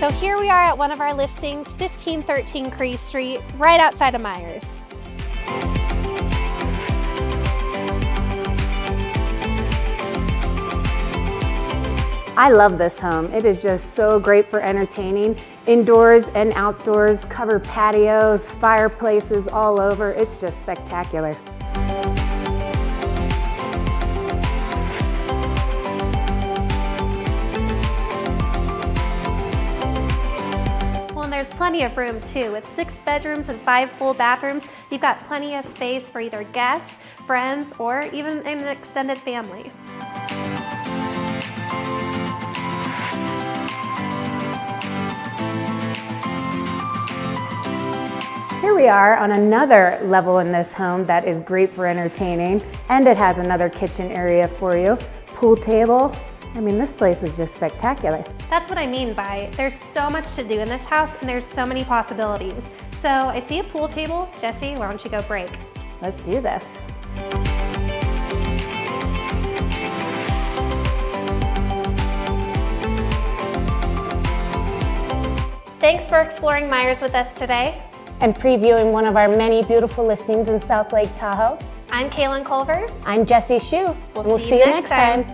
So here we are at one of our listings, 1513 Cree Street, right outside of Meyers. I love this home. It is just so great for entertaining indoors and outdoors, cover patios, fireplaces all over. It's just spectacular. There's plenty of room too. With six bedrooms and five full bathrooms, you've got plenty of space for either guests, friends, or even an extended family. Here we are on another level in this home that is great for entertaining and it has another kitchen area for you. Pool table. I mean, this place is just spectacular. That's what I mean by there's so much to do in this house and there's so many possibilities. So I see a pool table. Jesse, why don't you go break? Let's do this. Thanks for exploring Meyers with us today. And previewing one of our many beautiful listings in South Lake Tahoe. I'm Kaylin Culver. I'm Jesse Shu. We'll, see, you next time.